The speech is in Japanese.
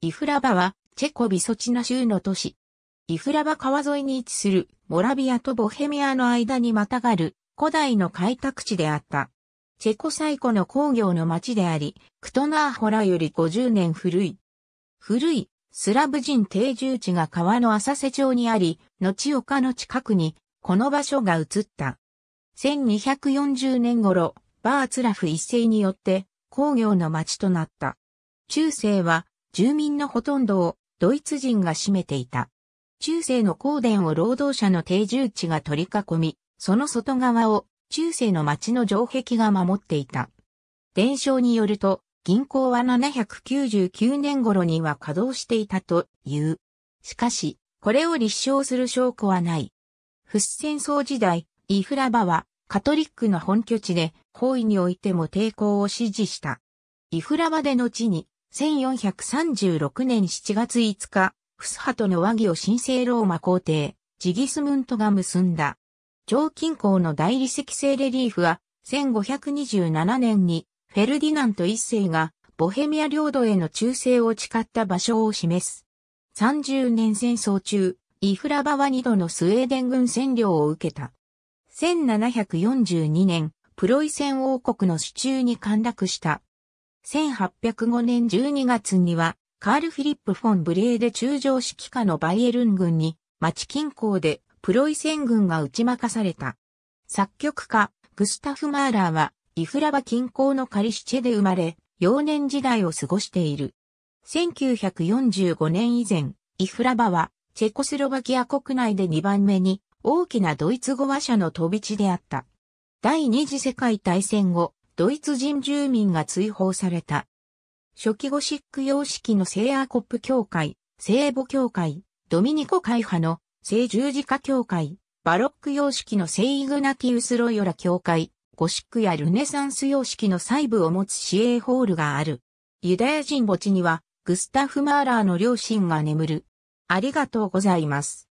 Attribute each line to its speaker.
Speaker 1: イフラバはチェコビソチナ州の都市。イフラバ川沿いに位置するモラビアとボヘミアの間にまたがる古代の開拓地であった。チェコ最古の工業の町であり、クトナーホラより50年古い。古いスラブ人定住地が川の浅瀬町にあり、後丘の近くにこの場所が移った。1240年頃、バーツラフ一世によって工業の町となった。中世は住民のほとんどをドイツ人が占めていた。中世の宮殿を労働者の定住地が取り囲み、その外側を中世の町の城壁が守っていた。伝承によると、銀行は799年頃には稼働していたという。しかし、これを立証する証拠はない。フッセ戦争時代、イフラバはカトリックの本拠地で、包囲においても抵抗を支持した。イフラバで後に、1436年7月5日、フスハトの和議を神聖ローマ皇帝、ジギスムントが結んだ。上近郊の大理石製レリーフは、1527年にフェルディナント一世がボヘミア領土への忠誠を誓った場所を示す。30年戦争中、イフラバは2度のスウェーデン軍占領を受けた。1742年、プロイセン王国の手中に陥落した。1805年12月には、カール・フィリップ・フォン・ブレーデ中将指揮下のバイエルン軍に、町近郊でプロイセン軍が打ち負かされた。作曲家、グスタフ・マーラーは、イフラバ近郊のカリシチェで生まれ、幼年時代を過ごしている。1945年以前、イフラバは、チェコスロバキア国内で2番目に大きなドイツ語話者の飛び地であった。第二次世界大戦後、ドイツ人住民が追放された。初期ゴシック様式の聖アーコップ教会、聖母教会、ドミニコ会派の聖十字架教会、バロック様式の聖イグナティウス・ロイオラ教会、ゴシックやルネサンス様式の細部を持つ市営ホールがある。ユダヤ人墓地には、グスタフ・マーラーの両親が眠る。ありがとうございます。